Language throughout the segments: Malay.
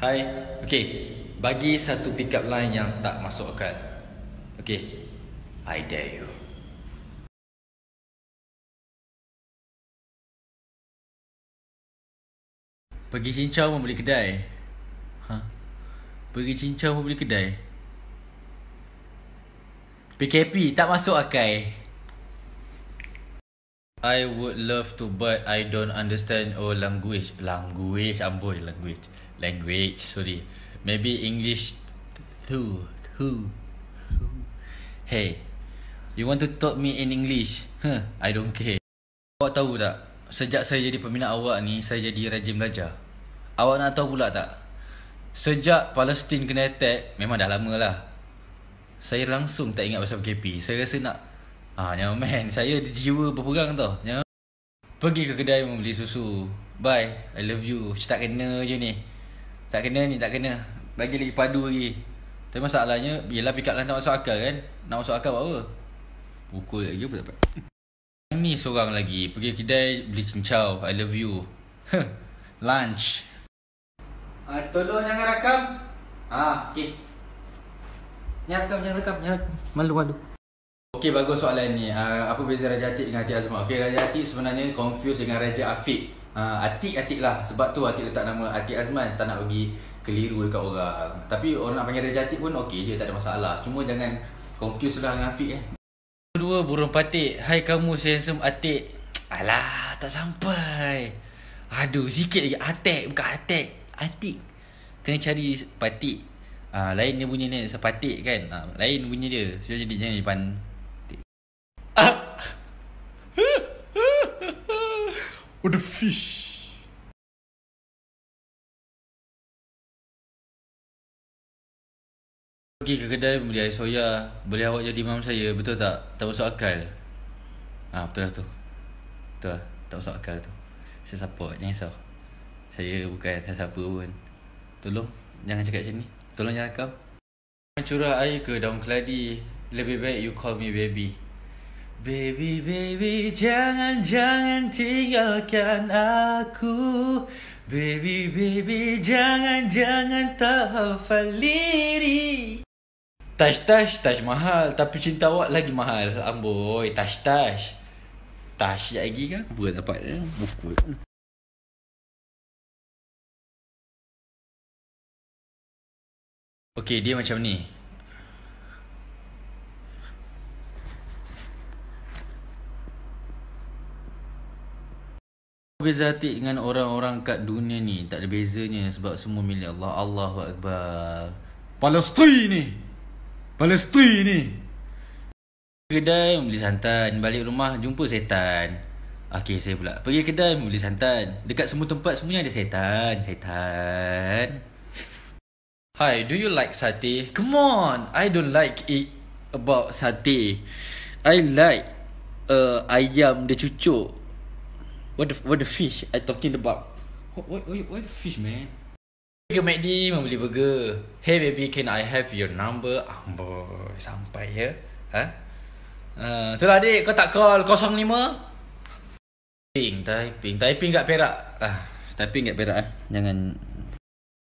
Hai. Okay. Bagi satu pick up line yang tak masuk akal. Okay. I dare you. Pergi cincau membeli kedai. Ha? Pergi cincau membeli kedai. PKP tak masuk akal. I would love to but I don't understand oh language language amboi language language sorry maybe English too too hey you want to talk me in English huh I don't care awak tahu tak sejak saya jadi peminat awak ni saya jadi rajin belajar awak nak tahu pula tak sejak Palestin kena attack memang dah lama lah saya langsung tak ingat pasal PKP saya rasa nak Ah, jangan main. Saya jiwa berperang tau. Jangan pergi ke kedai membeli susu. Bye. I love you. Tak kena je ni. Tak kena ni, tak kena. Bagi lagi padu lagi. Tapi masalahnya, yelah pick up lah tak masuk akal kan. Nak masuk akal buat apa? Pukul lagi apa dapat. Ni seorang lagi. Pergi kedai beli cincau. I love you. Lunch. Ah, tolong jangan rakam. Ah, okey. Jangan rakam, jangan rakam. Jangan. Malu, malu. Okey bagus soalan ni. Uh, apa beza Raja Atik dengan Atik Azman? Okey Raja Atik sebenarnya confuse dengan Raja Afiq. Uh, Atik Atik lah sebab tu Atik letak nama Atik Azman tak nak bagi keliru dekat orang. Tapi orang nak panggil Raja Atik pun okey je tak ada masalah. Cuma jangan confuse lah dengan Afiq eh. Kedua burung patik. Hai kamu handsome Atik. Alah tak sampai. Aduh sikit lagi Atik bukan Atik. Atik. Kena cari patik. Ah, lain dia bunyi ni sepatik kan. Ah, lain bunyi dia. So jadi jangan depan What a fish. Pergi ke kedai beli air soya Boleh awak jadi imam saya Betul tak? Tak masuk akal. Ah Betul lah tu. Betul lah Tak masuk akal tu. Saya support Jangan risau. Saya bukan siapa pun. Tolong Jangan cakap macam ni. Tolong jangan kau. Curah air ke daun keladi Lebih baik you call me baby Baby, baby, jangan, jangan tinggalkan aku Baby, baby, jangan, jangan tak hafal lirik Tash tash tash mahal tapi cinta awak lagi mahal. Amboi tash tash. Tash lagi kan? Apa dapat eh? buku. Okey, dia macam ni. Beza hati dengan orang-orang kat dunia ni Tak ada bezanya Sebab semua milik Allah Allahu Akbar Palestin ni. Palestin ni. Kedai membeli santan Balik rumah jumpa setan Okey saya pula Pergi kedai membeli santan Dekat semua tempat semuanya ada setan Setan Hi, do you like satay? Come on, I don't like it about satay. I like uh, ayam dia cucuk. What the what the fish I talking about? What what what, what the fish man? Ke McD membeli burger. Hey baby, can I have your number? Amboi, sampai ya. Ha? Uh, itulah adik, kau tak call 05? Typing, typing. Typing kat Perak. Ah, typing kat Perak eh. Jangan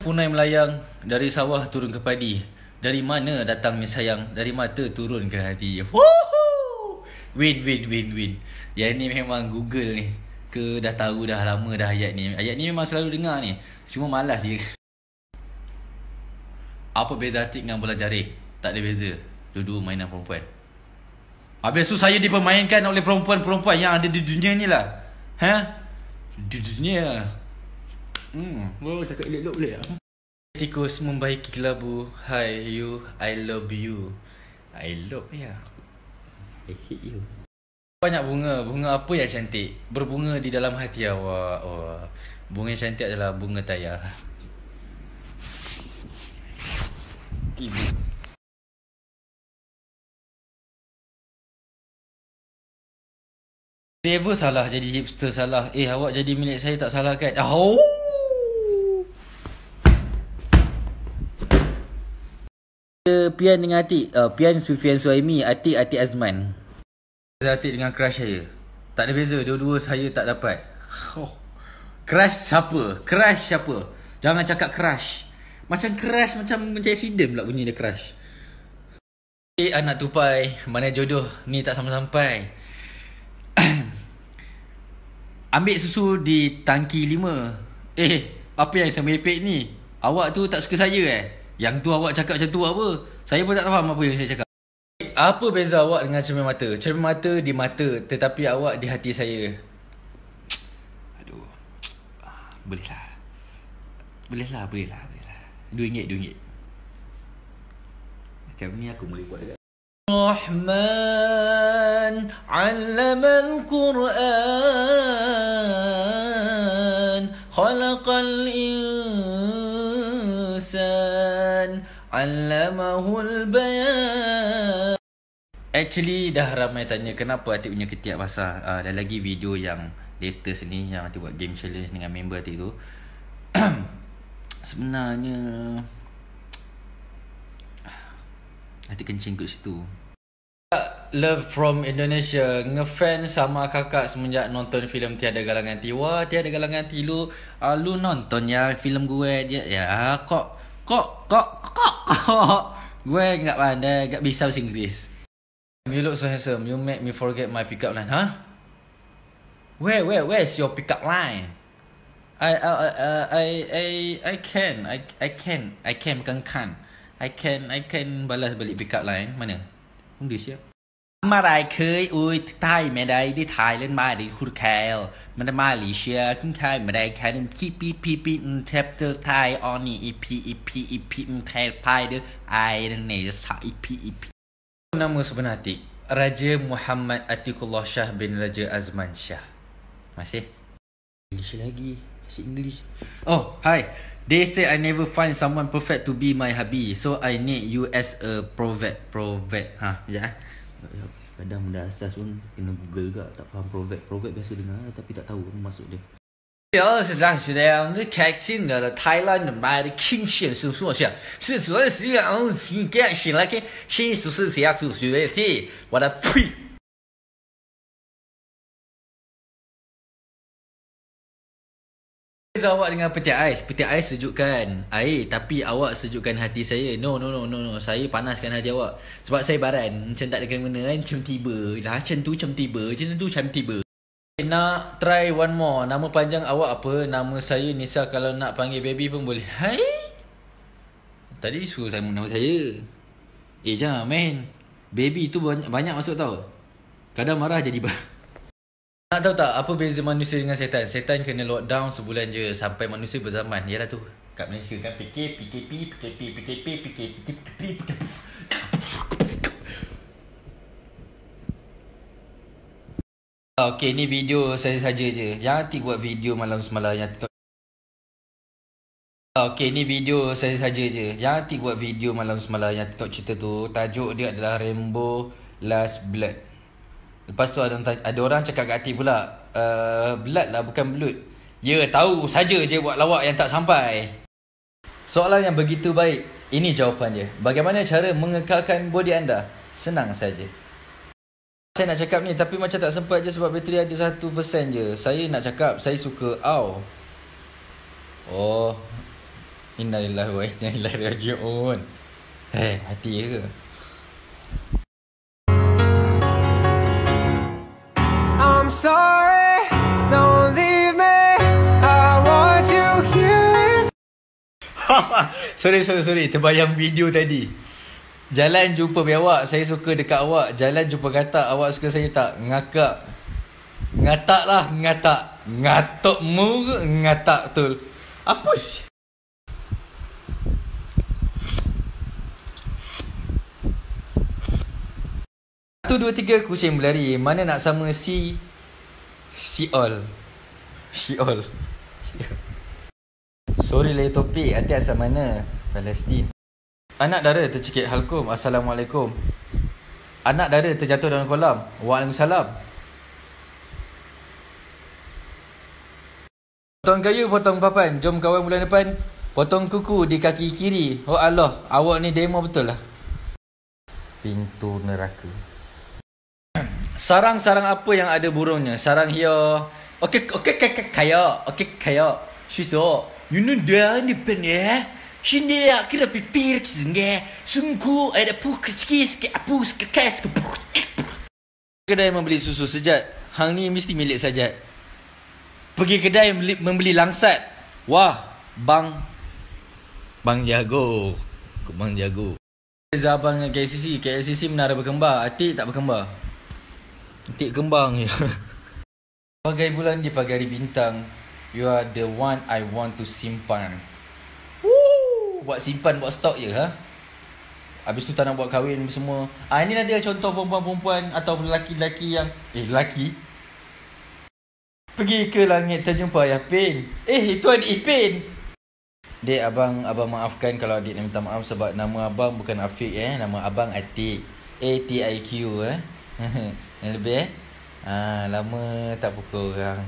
Punai melayang dari sawah turun ke padi. Dari mana datangnya sayang? Dari mata turun ke hati. Woohoo! Win win win win. Yang ni memang Google ni. Ke dah tahu dah lama dah ayat ni. Ayat ni memang selalu dengar ni. Cuma malas je. Apa beza atik dengan bola jaring? Tak ada beza. Dua-dua mainan perempuan. Habis tu saya dipermainkan oleh perempuan-perempuan yang ada di dunia ni lah. Ha? Di dunia. Hmm. Oh, cakap elok-elok boleh tak? Tikus membaiki kelabu. Hi you, I love you. I love ya. I hate you. Banyak bunga. Bunga apa yang cantik? Berbunga di dalam hati awak. Oh. Bunga yang cantik adalah bunga tayar. Ibu. Never salah jadi hipster salah. Eh awak jadi milik saya tak salah kan? Oh. Pian dengan Atik uh, Pian Sufian Suhaimi Atik Atik Azman Atik dengan crush saya. Tak ada beza Dua-dua saya tak dapat. Oh. Crush siapa? Crush siapa? Jangan cakap crush. Macam crash Macam macam accident pula bunyi dia crash Eh anak tupai Mana jodoh? Ni tak sampai-sampai. Ambil susu di tangki lima. Eh Apa yang saya merepek ni? Awak tu tak suka saya eh? Yang tu awak cakap macam tu apa? Saya pun tak faham apa yang saya cakap apa beza awak dengan cermin mata? Cermin mata di mata tetapi awak di hati saya. Aduh. Ah, boleh lah. Boleh lah, boleh lah, boleh lah. Dua ringgit, dua ringgit. Macam ni aku boleh buat dekat. Rahman علم القرآن خلق الإنسان علمه Bayan Actually dah ramai tanya kenapa Atik punya ketiak basah? Uh, Dan lagi video yang latest ni Yang Atik buat game challenge dengan member Atik tu. Sebenarnya Atik kencing kat situ. Love from Indonesia. Ngefan sama kakak semenjak nonton filem Tiada Galangan Hati. Wah Tiada Galangan Hati lu. Uh, Lu nonton ya filem gue dia Ya kok Kok Kok Kok Kok. Gue gak pandai Gak bisa bahasa Inggeris You look so handsome You make me forget my pickup line Huh? Where where where's your pickup line? I I uh, I I I can I I can I can bukan kan I can I can balas balik pickup line mana English ya มาไรเคยอุ้ยไทยไม่ได้ได้ถ่ายเล่นมาด้คุณแคลมันได้มาลีเชียขึ้นใครไม่ได้แค่นึงคีปีปีปีอืมแทบเจอไทยออนี่อีพีอีพีอีพีอืมไทยพายเด้อไอ้นั่นเนี่ยจะสาอีพีอีพี Nama sebenar Atik Raja Muhammad Atikullah Shah bin Raja Azman Shah. Masih? English lagi. Masih English. Oh, hi. They say I never find someone perfect to be my hubby So I need you as a provet Provet. Ha, sekejap eh Kadang benda asas pun Kena google juga. Tak faham provet. Provet biasa dengar Tapi tak tahu apa maksud dia 要是让学的这开心的台湾的买的清显是说下，是说的是样去感谢那个新宿是这样子学的题，我的呸！Beza awak dengan peti ais Peti ais sejukkan air Tapi awak sejukkan hati saya No no no no no Saya panaskan hati awak Sebab saya baran Macam tak ada kena-mena kan Macam tiba Lah macam tu macam tiba Macam tu macam tiba nak try one more Nama panjang awak apa Nama saya Nisa Kalau nak panggil baby pun boleh Hai Tadi suruh sama nama saya Eh jangan man Baby tu banyak, banyak masuk tau Kadang marah jadi bah Nak tahu tak Apa beza manusia dengan setan Setan kena lockdown sebulan je Sampai manusia berzaman Yalah tu Kat Malaysia kan PK PKP PKP PKP PKP PKP Okay, ni video saya saja je. Yang Atik buat video malam semalam yang TikTok. Okay, ni video saya saja je. Yang Atik buat video malam semalam yang TikTok cerita tu, tajuk dia adalah Rainbow Last Blood. Lepas tu ada, ada orang cakap kat Atik pula, uh, blood lah bukan blood. Ya, tahu saja je buat lawak yang tak sampai. Soalan yang begitu baik, ini jawapannya. Bagaimana cara mengekalkan body anda? Senang saja. Saya nak cakap ni tapi macam tak sempat je sebab bateri ada 1% je. Saya nak cakap saya suka aw. Oh. Innalillahi wa inna ilaihi raji'un. Eh, hati ke? I'm sorry, don't leave me. I want you here. sorry, sorry, sorry. Terbayang video tadi. Jalan jumpa biawak, saya suka dekat awak. Jalan jumpa gatak, awak suka saya tak? Ngakak. Ngatak lah, ngatak. Ngatukmu ke? Ngatak betul. Apa sih? Satu, dua, tiga, kucing berlari. Mana nak sama si... Si all. Si all. Sorry lah topik. Hati asal mana? Palestin. Anak dara tercekik halkum. Assalamualaikum. Anak dara terjatuh dalam kolam. Waalaikumsalam. Potong kayu, potong papan. Jom kawan bulan depan. Potong kuku di kaki kiri. Oh Allah, awak ni demo betul lah. Pintu neraka. Sarang-sarang apa yang ada burungnya? Sarang hiau. Okey, okey, okey, okey, kaya. Okey, kaya. Situ. You know dia ni pen ya. Sini ya kira pipir sengge. Sungguh ada puk skis ke apu ke kes ke. Kedai membeli susu sejat. Hang ni mesti milik sajat. Pergi kedai membeli, membeli langsat. Wah, bang Bang jago. Bang jago. Beza abang dengan KLCC. KLCC menara berkembar. Atik tak berkembar. Atik kembang je. Bagai bulan di pagi hari bintang. You are the one I want to simpan. Buat simpan, buat stok je ha. Habis tu tak nak buat kahwin semua. Ah inilah dia contoh perempuan-perempuan atau lelaki-lelaki yang eh lelaki Pergi ke langit terjumpa Ayah Pin. Eh itu adik Ipin. Dek abang abang maafkan kalau adik nak minta maaf sebab nama abang bukan Afiq eh. Nama abang Atik. A T I Q eh. Yang lebih eh. Ah lama tak pukul orang.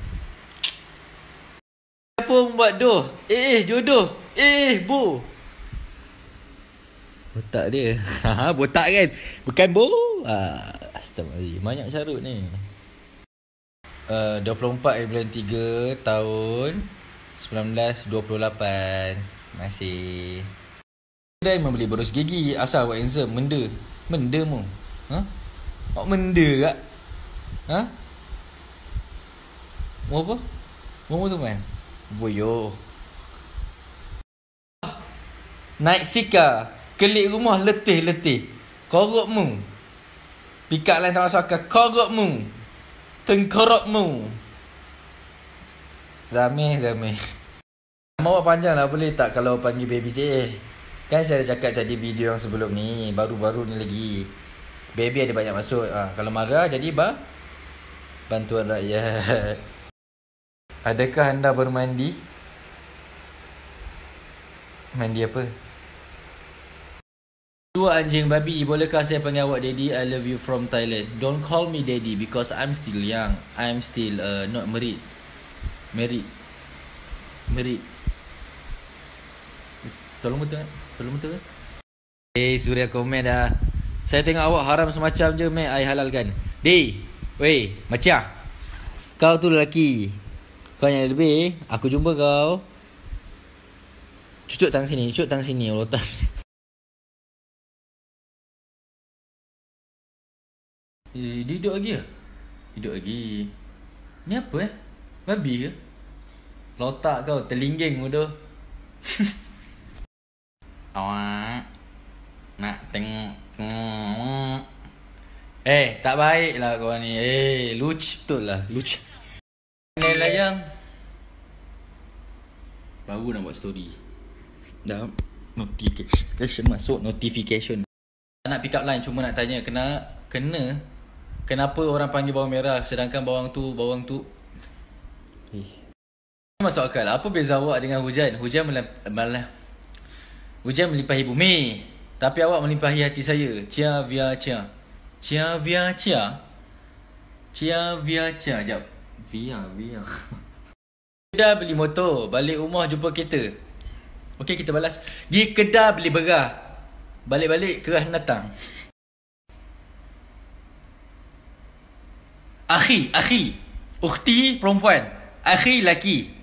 Apa membuat doh? Eh, eh jodoh. Eh, bu. Botak dia. Ha, botak kan? Bukan bu. Ah, Astagfirullah. Banyak carut ni. Uh, 24 bulan 3 tahun 1928. Masih. Kedai membeli berus gigi asal awak handsome menda. Menda mu. Ha? Awak menda kak? Ha? Mau apa? Mau tu kan? Boyo. Naik sika. Kelik rumah letih-letih. Korokmu. Pikat lain tak masuk akal. Korokmu. Tengkorokmu. Zamih, zamih. Awak panjang lah boleh tak kalau panggil baby J? Kan saya dah cakap tadi video yang sebelum ni. Baru-baru ni lagi. Baby ada banyak masuk. Ha, kalau marah jadi ba? Bantuan rakyat. Adakah anda bermandi? Mandi apa? Dua anjing babi, bolehkah saya panggil awak daddy? I love you from Thailand. Don't call me daddy because I'm still young. I'm still uh, not married. Married. Married. Tolong betul kan? Tolong betul kan? Eh, Surya komen dah. Saya tengok awak haram semacam je, meh. I halalkan. Di, weh, macam. Kau tu lelaki. Kau yang lebih, aku jumpa kau. Cucuk tangan sini, cucuk tangan sini, Allah Eh, dia hidup lagi ke? Hidup lagi. Ni apa eh? Babi ke? Lotak kau, terlingging bodoh. Awak nak tengok. tengok. Eh, tak baik lah kau ni. Eh, lucu betul lah. Lucu. Ni layang. Baru nak buat story. Dah. Notification masuk. Notification. Nak pick up line cuma nak tanya. Kena, kena Kenapa orang panggil bawang merah sedangkan bawang tu bawang tu Eh. Masuk akal. Apa beza awak dengan hujan? Hujan malah malah Hujan melimpahi bumi, tapi awak melimpahi hati saya. Cia via cia. Cia via cia. Cia via cia. Jap. Via via. Kedah beli motor, balik rumah jumpa kereta. Okey kita balas. Pergi Kedah beli berah. Balik-balik kerah datang. Akhi, akhi. Ukhti perempuan. Akhi laki.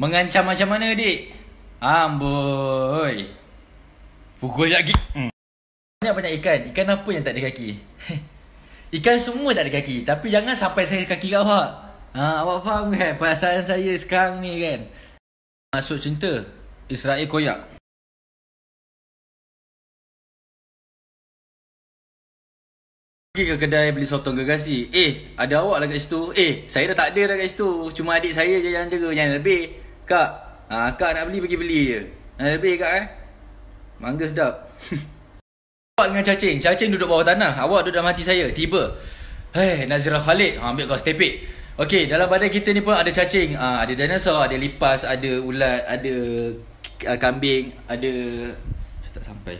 Mengancam macam mana, dik? Amboi. Pukul lagi. Hmm. Banyak-banyak ikan. Ikan apa yang tak ada kaki? ikan semua tak ada kaki. Tapi jangan sampai saya kaki kat awak. Ha, awak faham kan? Perasaan saya sekarang ni kan? Masuk cinta. Israel koyak. Pergi ke kedai beli sotong gergasi. Eh, ada awak lah kat situ. Eh, saya dah tak ada dah kat situ. Cuma adik saya je yang jaga. Yang lebih. Kak. Ha, kak nak beli, pergi beli je. Yang lebih kak eh. Mangga sedap. awak dengan cacing. Cacing duduk bawah tanah. Awak duduk dalam hati saya. Tiba. Hei, Nazira Khalid. Ha, ambil kau stepik. Okey, dalam badan kita ni pun ada cacing. Ha, ada dinosaur, ada lipas, ada ulat, ada uh, kambing, ada... Saya tak sampai.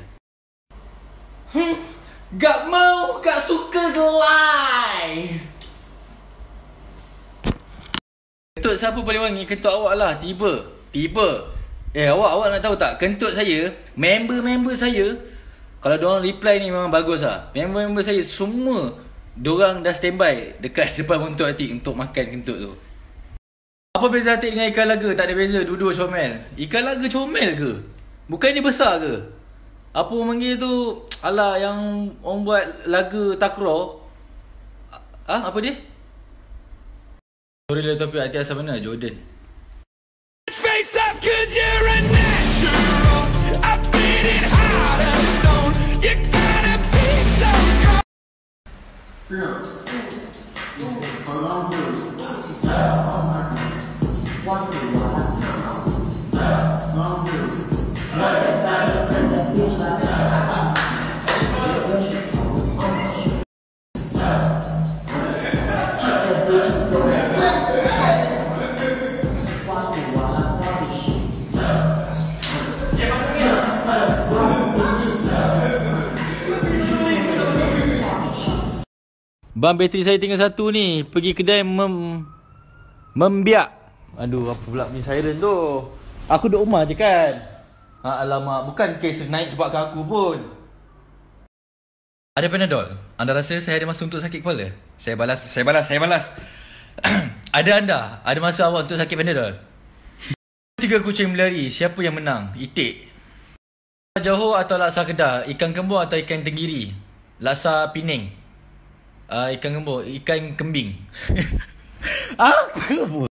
Hmm. Gak mau, gak suka gelai. Kentut siapa paling wangi? Kentut awak lah. Tiba. Tiba. Eh, awak awak nak tahu tak? Kentut saya, member-member saya, kalau diorang reply ni memang bagus lah. Member-member saya semua, diorang dah standby dekat depan untuk hati untuk makan kentut tu. Apa beza hati dengan ikan laga? Tak ada beza, dua-dua comel. Ikan laga comel ke? Bukan dia besar ke? Apa orang panggil tu? Alah yang orang buat laga takraw. Ah, apa dia? Sorry lah topik hati asal mana? Jordan. Face up cause you're a natural I beat it hard as stone You gotta be so cold Bang bateri saya tinggal satu ni. Pergi kedai mem membiak. Aduh, apa pula punya siren tu? Aku duduk rumah je kan. Ha, alamak, bukan kes naik sebabkan aku pun. Ada Panadol. Anda rasa saya ada masa untuk sakit kepala? Saya balas, saya balas, saya balas. ada anda? Ada masa awak untuk sakit Panadol? Tiga kucing berlari, siapa yang menang? Itik. Johor atau laksa Kedah? Ikan kembung atau ikan tenggiri? Laksa Pening. Uh, ikan kembung, ikan kembing. Apa pun?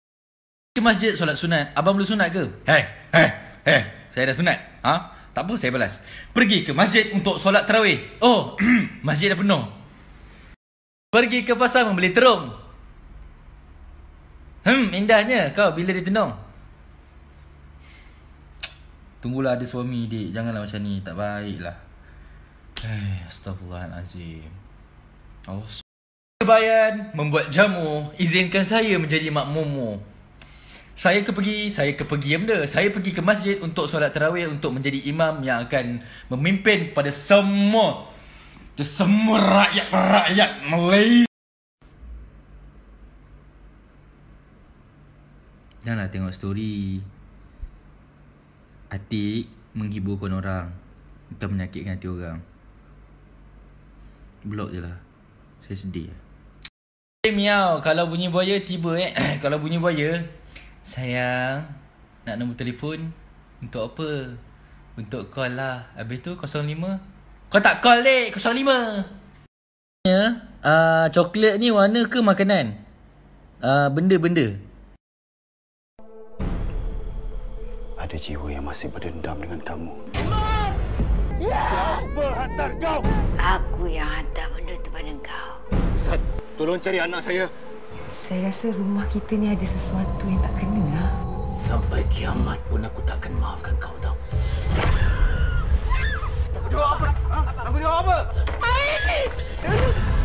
Ke masjid solat sunat. Abang belum sunat ke? Hei, hei, hei. Saya dah sunat. Ha? Tak apa, saya balas. Pergi ke masjid untuk solat tarawih. Oh, masjid dah penuh. Pergi ke pasar membeli terung. Hmm, indahnya kau bila dia tenung. Tunggulah ada suami, dik. Janganlah macam ni. Tak baiklah. Eh, astagfirullahalazim. Allah Kebayan membuat jamu izinkan saya menjadi makmummu. Saya ke pergi, saya ke pergi ya benda. Saya pergi ke masjid untuk solat tarawih untuk menjadi imam yang akan memimpin pada semua semua rakyat-rakyat Malaysia. Janganlah tengok story. Atik menghiburkan orang Bukan menyakitkan hati orang Blok je lah Saya sedih Hey miau. Kalau bunyi buaya tiba eh? Kalau bunyi buaya Sayang. Nak nombor telefon? Untuk apa? Untuk call lah. Habis tu 05 Kau tak call dek 05 Ya. Uh, Coklat ni warna ke makanan? Uh, Benda-benda. Ada jiwa yang masih berdendam dengan kamu. Aku yang hantar benda tu pada kau. Ustaz. Tolong cari anak saya. Saya rasa rumah kita ni ada sesuatu yang tak kena lah. Sampai kiamat pun aku tak akan maafkan kau tau. Aku jawab apa? Ha? Aku jawab apa? Main!